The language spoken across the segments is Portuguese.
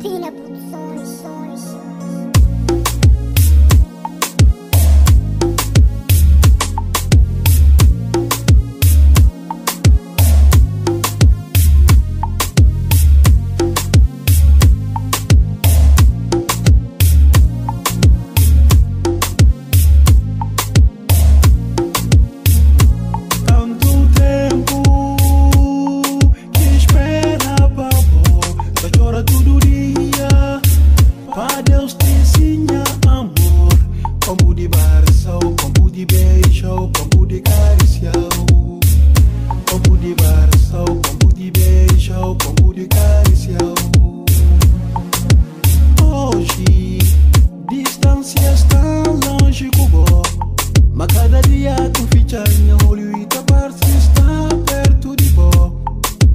Peanut butter. casinha, amor Combo de barção, combo de beijo, combo de carícia Combo de barção, combo de beijo, combo de carícia Hoje, distância está longe cubo Mas cada dia tu ficha em olho e tua parte está perto de bo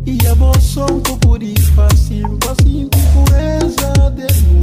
E a voz só um pouco de facinho, facinho, pureza de luz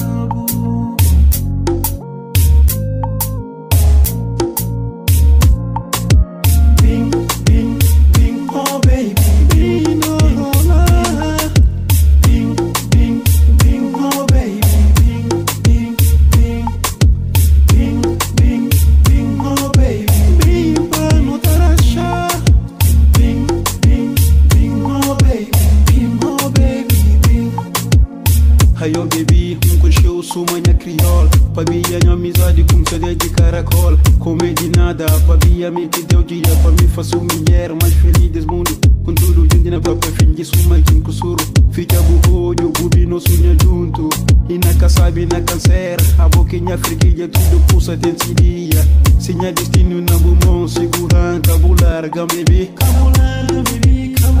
Aí, oh baby, um cocheu, sou manha crioula. Pra minha amizade com de caracol. Comer de nada, pra minha me pediu dia. Pra mim, faço mulher mais feliz desse mundo. Com tudo, gente na própria fim de suma, quem cosuro. Fica bubolho, bubi, não sonha junto. E na caçabe, na canseira. A boquinha friquilha, tudo pulsa dentro dia. Sinha destino na bumão, segurando, cabo larga, baby. Cabo larga, baby, cabo larga, baby.